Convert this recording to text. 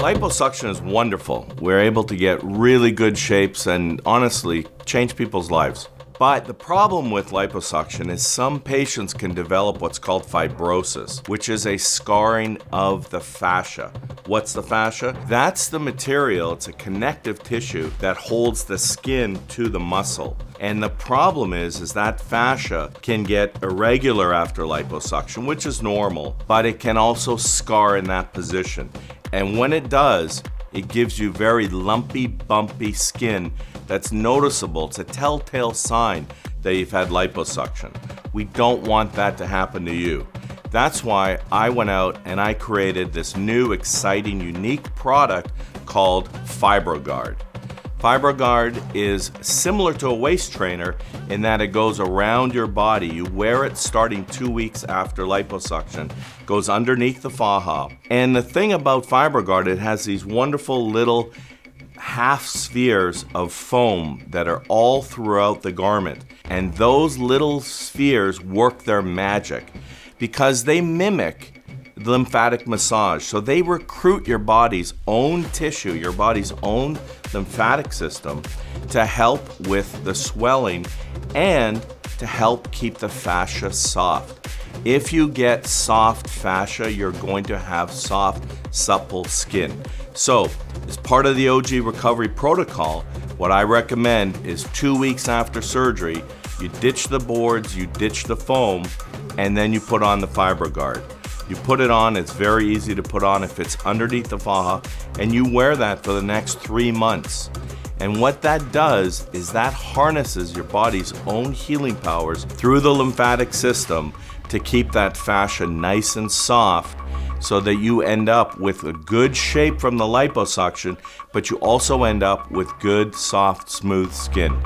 Liposuction is wonderful. We're able to get really good shapes and honestly change people's lives. But the problem with liposuction is some patients can develop what's called fibrosis, which is a scarring of the fascia. What's the fascia? That's the material, it's a connective tissue that holds the skin to the muscle. And the problem is, is that fascia can get irregular after liposuction, which is normal, but it can also scar in that position. And when it does, it gives you very lumpy, bumpy skin that's noticeable. It's a telltale sign that you've had liposuction. We don't want that to happen to you. That's why I went out and I created this new, exciting, unique product called FibroGuard. FibroGuard is similar to a waist trainer in that it goes around your body. You wear it starting two weeks after liposuction, goes underneath the faja. And the thing about FibroGuard, it has these wonderful little half spheres of foam that are all throughout the garment. And those little spheres work their magic because they mimic lymphatic massage. So they recruit your body's own tissue, your body's own lymphatic system to help with the swelling and to help keep the fascia soft. If you get soft fascia, you're going to have soft, supple skin. So, as part of the Ogee recovery protocol, what I recommend is two weeks after surgery, you ditch the boards, you ditch the foam, and then you put on the FibroGuard. You put it on, it's very easy to put on if it's underneath the faja, and you wear that for the next three months. And what that does is that harnesses your body's own healing powers through the lymphatic system to keep that fascia nice and soft so that you end up with a good shape from the liposuction, but you also end up with good, soft, smooth skin.